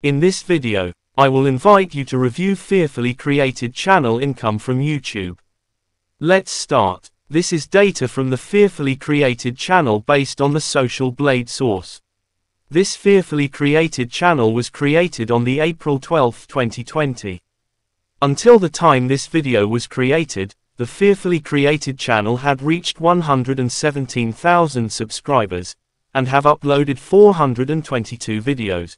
In this video, I will invite you to review fearfully created channel income from YouTube. Let's start. This is data from the fearfully created channel based on the Social Blade source. This fearfully created channel was created on the April 12, 2020. Until the time this video was created, the fearfully created channel had reached 117,000 subscribers, and have uploaded 422 videos.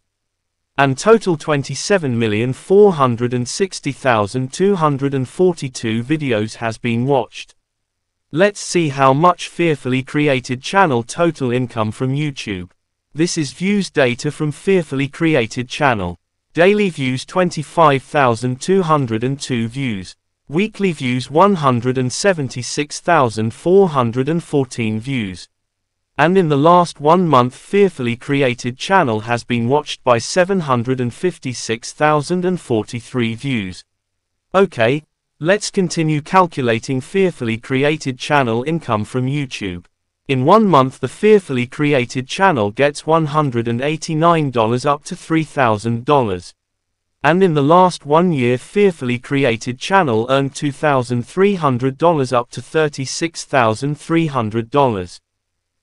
And total 27,460,242 videos has been watched. Let's see how much fearfully created channel total income from YouTube. This is views data from Fearfully Created channel. Daily views 25,202 views. Weekly views 176,414 views. And in the last one month Fearfully Created channel has been watched by 756,043 views. Okay, let's continue calculating Fearfully Created channel income from YouTube. In one month the fearfully created channel gets $189 up to $3,000. And in the last one year fearfully created channel earned $2,300 up to $36,300.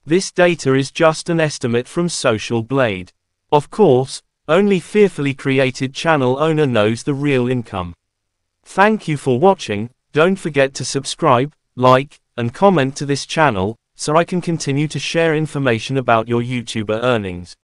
This data is just an estimate from Social Blade. Of course, only fearfully created channel owner knows the real income. Thank you for watching, don't forget to subscribe, like, and comment to this channel, so I can continue to share information about your YouTuber earnings.